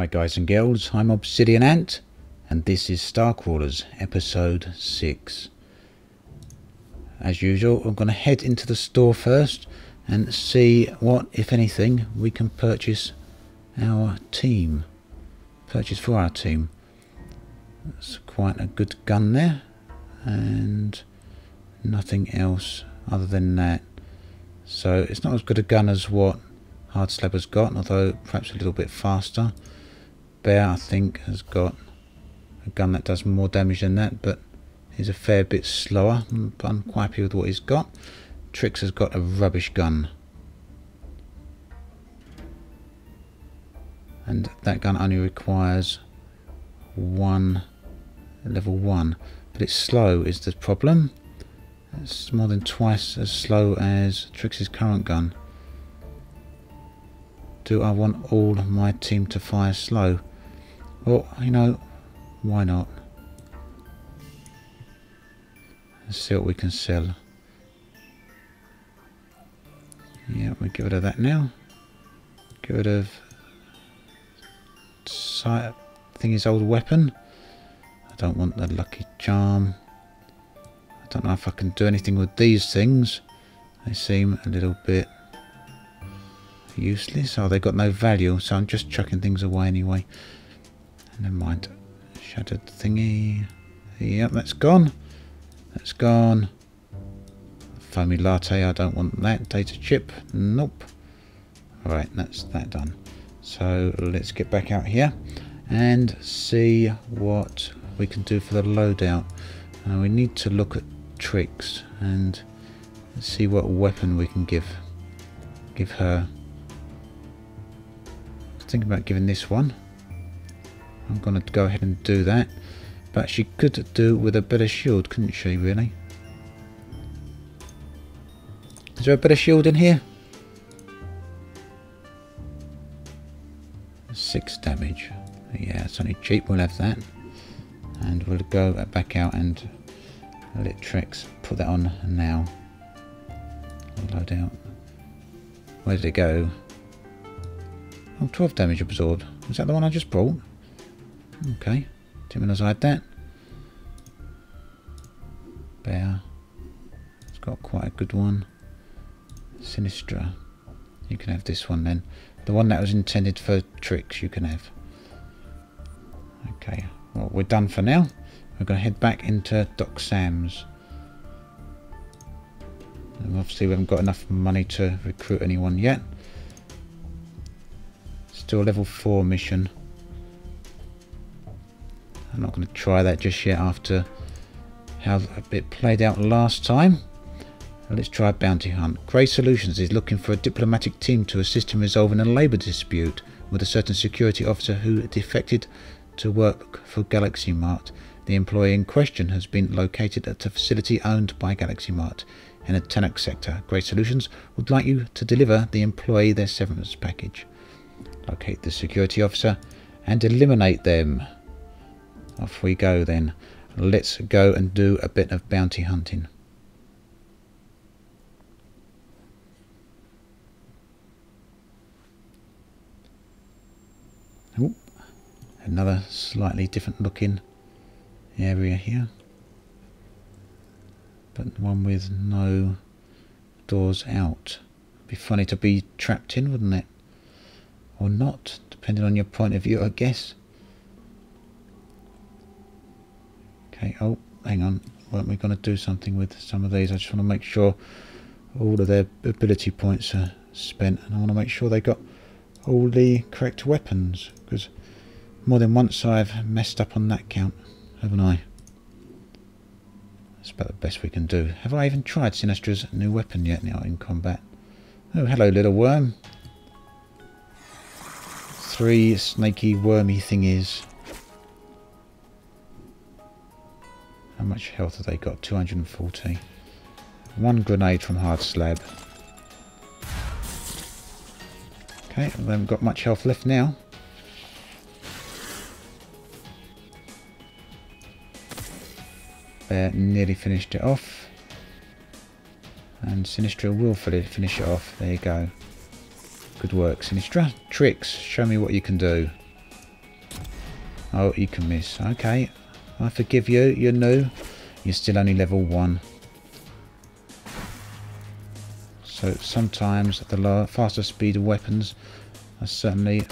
Hi guys and girls, I'm Obsidian Ant and this is Starcrawlers episode 6. As usual I'm going to head into the store first and see what, if anything, we can purchase our team. Purchase for our team. That's quite a good gun there and nothing else other than that. So it's not as good a gun as what Hard Hardslab has got, although perhaps a little bit faster. Bear, I think, has got a gun that does more damage than that, but he's a fair bit slower. But I'm quite happy with what he's got. Trix has got a rubbish gun. And that gun only requires one level one. But it's slow is the problem. It's more than twice as slow as Trix's current gun. Do I want all my team to fire slow? Well, you know, why not? Let's see what we can sell. Yeah, we get rid of that now. Get rid of sight thing his old weapon. I don't want the lucky charm. I don't know if I can do anything with these things. They seem a little bit useless. Oh, they've got no value, so I'm just chucking things away anyway. Never mind. Shattered thingy. Yep, that's gone. That's gone. Foamy latte, I don't want that. Data chip, nope. Alright, that's that done. So let's get back out here and see what we can do for the loadout. Uh, we need to look at Trix and see what weapon we can give give her. Think about giving this one. I'm going to go ahead and do that. But she could do with a better shield, couldn't she, really? Is there a better shield in here? Six damage. Yeah, it's only cheap, we'll have that. And we'll go back out and let Trix put that on now. Load out. Where did it go? Oh, 12 damage absorbed. Is that the one I just brought? Okay. Didn't I had that. Bear. It's got quite a good one. Sinistra. You can have this one then. The one that was intended for Trix you can have. Okay. Well, we're done for now. We're going to head back into Doc Sam's. And obviously we haven't got enough money to recruit anyone yet. Still a level 4 mission. I'm not going to try that just yet after how it bit played out last time. Let's try Bounty Hunt. Grey Solutions is looking for a diplomatic team to assist in resolving a labour dispute with a certain security officer who defected to work for Galaxy Mart. The employee in question has been located at a facility owned by Galaxy Mart in a Tennock sector. Grey Solutions would like you to deliver the employee their severance package. Locate the security officer and eliminate them. Off we go then. Let's go and do a bit of bounty hunting. Ooh, another slightly different looking area here. But one with no doors out. Be funny to be trapped in, wouldn't it? Or not, depending on your point of view, I guess. Okay, oh, hang on. Weren't we going to do something with some of these? I just want to make sure all of their ability points are spent. And I want to make sure they got all the correct weapons. Because more than once I've messed up on that count, haven't I? That's about the best we can do. Have I even tried Sinistra's new weapon yet now in combat? Oh, hello, little worm. Three snaky, wormy thingies. How much health have they got? 240. One grenade from hard slab. Okay, they haven't got much health left now. Bear nearly finished it off. And Sinistra will finish it off. There you go. Good work, Sinistra. Trix, show me what you can do. Oh, you can miss. Okay. I forgive you. You're new. You're still only level 1. So sometimes the faster speed of weapons are certainly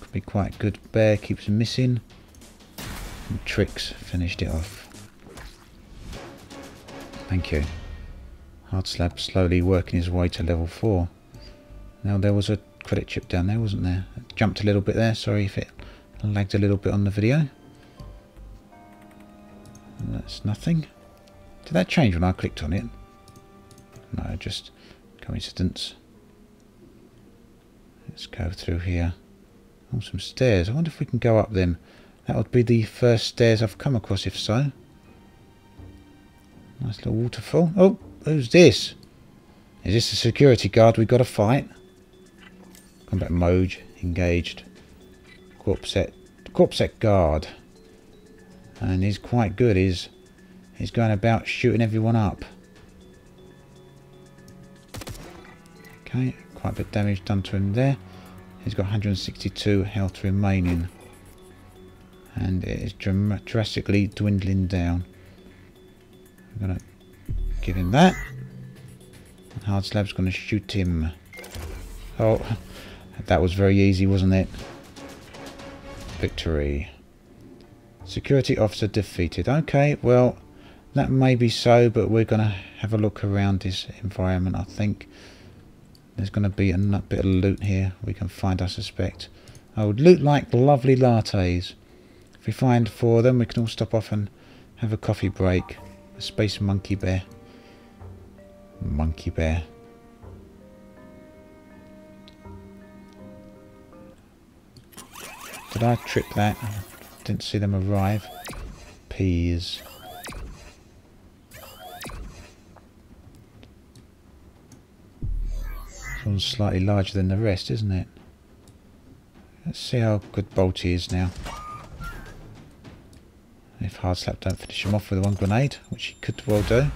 could be quite good. Bear keeps missing. And Trix finished it off. Thank you. Hard slab slowly working his way to level 4. Now there was a credit chip down there, wasn't there? It jumped a little bit there. Sorry if it lagged a little bit on the video. That's nothing. Did that change when I clicked on it? No, just coincidence. Let's go through here. Oh, some stairs. I wonder if we can go up them. That would be the first stairs I've come across, if so. Nice little waterfall. Oh, who's this? Is this a security guard we've got to fight? Combat mode, engaged. CorpSec, CorpSec guard. And he's quite good. He's, he's going about shooting everyone up. Okay, quite a bit of damage done to him there. He's got 162 health remaining. And it is drastically dwindling down. I'm to give him that. And Hard Slab's to shoot him. Oh, that was very easy, wasn't it? Victory. Security officer defeated. Okay, well, that may be so, but we're going to have a look around this environment, I think. There's going to be a bit of loot here we can find, I suspect. I would loot like lovely lattes. If we find four of them, we can all stop off and have a coffee break. A space monkey bear. Monkey bear. Did I trip that? Didn't see them arrive. Peas. one's slightly larger than the rest, isn't it? Let's see how good Bolty is now. If Hard Slab don't finish him off with one grenade, which he could well do.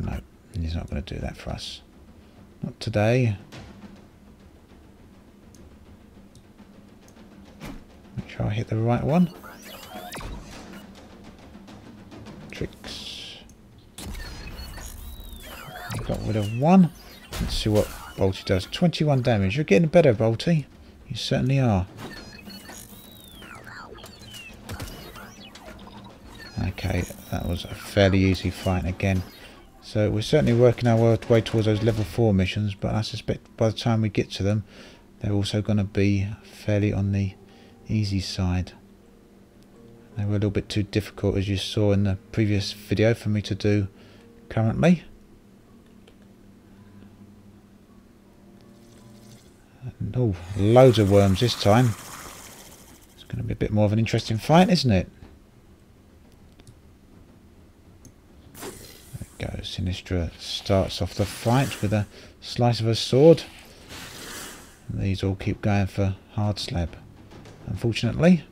No, he's not going to do that for us. Not today. Sure I hit the right one. Trix. Got rid of one. Let's see what Bolty does. 21 damage. You're getting better, Bolty. You certainly are. Okay, that was a fairly easy fight again. So we're certainly working our way towards those level 4 missions, but I suspect by the time we get to them, they're also going to be fairly on the easy side. They were a little bit too difficult, as you saw in the previous video, for me to do currently. Oh, loads of worms this time. It's going to be a bit more of an interesting fight, isn't it? There we go. Sinistra starts off the fight with a slice of a sword. These all keep going for hard slab, unfortunately.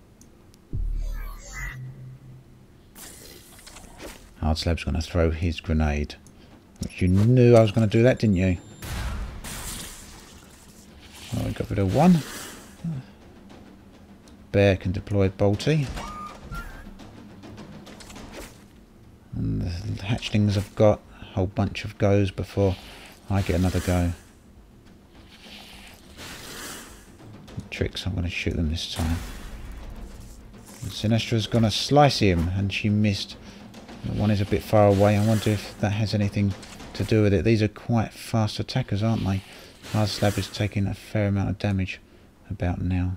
Hard slab's going to throw his grenade. Which you knew I was going to do that, didn't you? Oh, we got rid of one. Bear can deploy Bolty. And the hatchlings have got a whole bunch of goes before I get another go. Trix, I'm going to shoot them this time. Sinistra's going to slice him, and she missed. The one is a bit far away. I wonder if that has anything to do with it. These are quite fast attackers, aren't they? Hard slab is taking a fair amount of damage about now.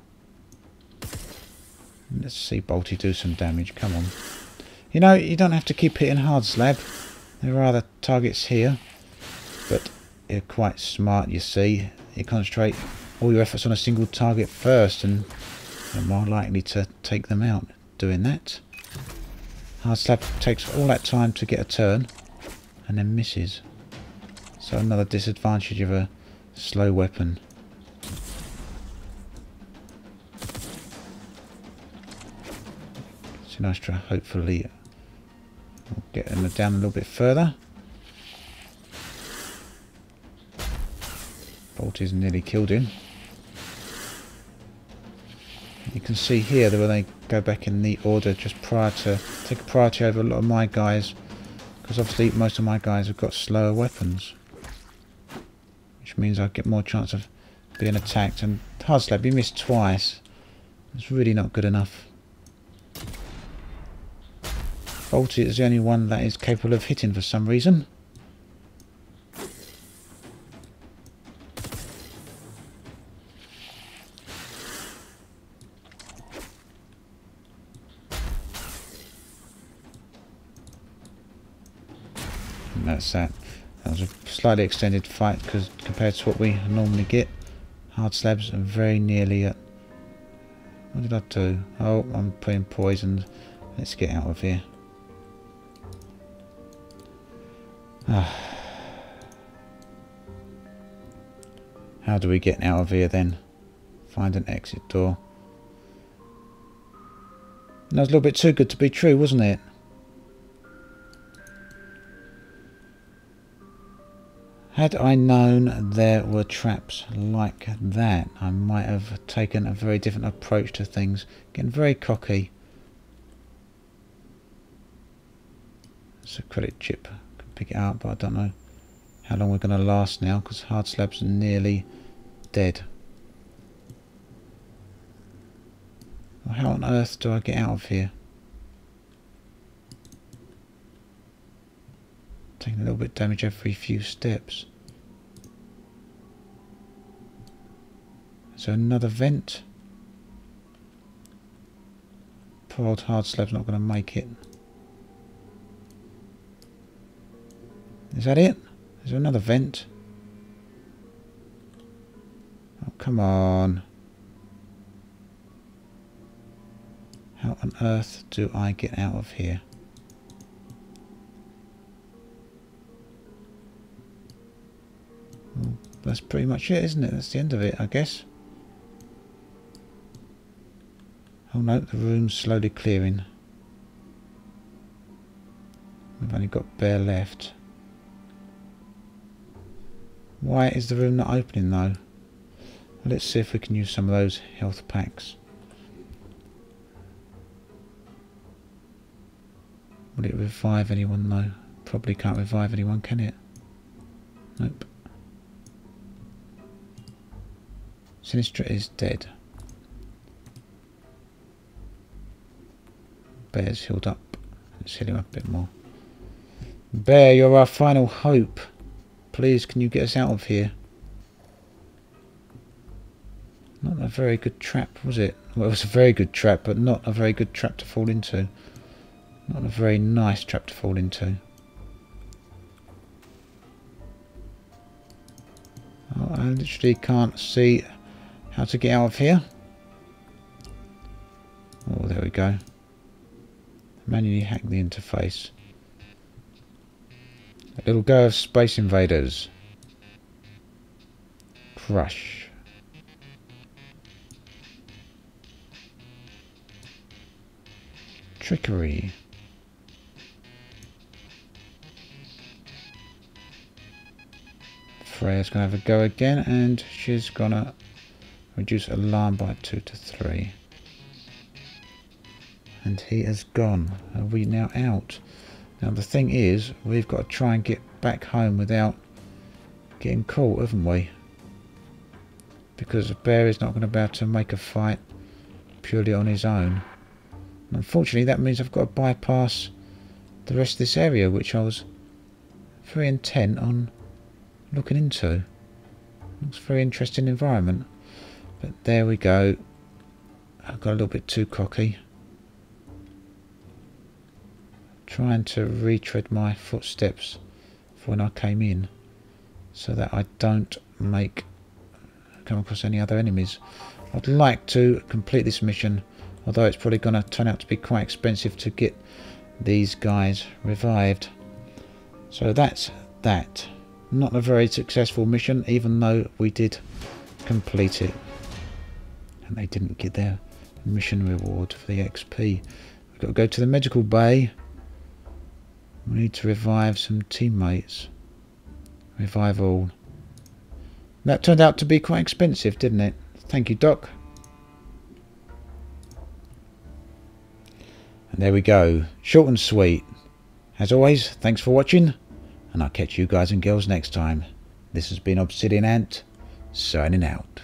Let's see Bolty do some damage. Come on. You know, you don't have to keep hitting hard slab. There are other targets here. But you're quite smart, you see. You concentrate all your efforts on a single target first and you're more likely to take them out doing that. Hard slab takes all that time to get a turn and then misses. So another disadvantage of a Slow weapon. Sinistra hopefully will get them down a little bit further. Bolty's nearly killed him. You can see here that when they go back in the order just prior to take priority over a lot of my guys because obviously most of my guys have got slower weapons. Which means I get more chance of being attacked and hard slab you missed twice it's really not good enough. Bolty is the only one that is capable of hitting for some reason that's that. That was a slightly extended fight because compared to what we normally get, hard slabs are very nearly at. What did I do? Oh, I'm putting poison. Let's get out of here. How do we get out of here then? Find an exit door. That was a little bit too good to be true, wasn't it? Had I known there were traps like that, I might have taken a very different approach to things. Getting very cocky. It's a credit chip. Can pick it up, but I don't know how long we're going to last now because hard slabs are nearly dead. Well, how on earth do I get out of here? Taking a little bit of damage every few steps. So another vent. Poor old hard slab's not going to make it. Is that it? Is there another vent? Oh, come on. How on earth do I get out of here? That's pretty much it, isn't it? That's the end of it, I guess. Oh no, the room's slowly clearing. We've only got Bear left. Why is the room not opening though? Let's see if we can use some of those health packs. Will it revive anyone though? Probably can't revive anyone, can it? Nope. Sinistra is dead. Bear's healed up. Let's heal him up a bit more. Bear, you're our final hope. Please, can you get us out of here? Not a very good trap, was it? Well, it was a very good trap, but not a very good trap to fall into. Not a very nice trap to fall into. Oh, I literally can't see how to get out of here. Oh, there we go. Manually hack the interface. A little go of Space Invaders. Crush. Trickery. Freya's to have a go again and she's to Reduce alarm by 2 to 3. And he has gone. Are we now out? Now the thing is, we've got to try and get back home without getting caught, haven't we? Because the bear is not going to be able to make a fight purely on his own. unfortunately, that means I've got to bypass the rest of this area, which I was very intent on looking into. Looks very interesting environment. But there we go. I got a little bit too cocky. Trying to retread my footsteps for when I came in so that I don't make come across any other enemies. I'd like to complete this mission although it's probably going to turn out to be quite expensive to get these guys revived. So that's that. Not a very successful mission even though we did complete it and they didn't get their mission reward for the XP. We've got to go to the medical bay. We need to revive some teammates. Revive all. That turned out to be quite expensive, didn't it? Thank you, Doc. And there we go. Short and sweet. As always, thanks for watching, and I'll catch you guys and girls next time. This has been Obsidian Ant, signing out.